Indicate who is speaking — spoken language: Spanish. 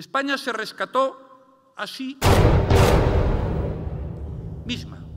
Speaker 1: España se rescató así misma.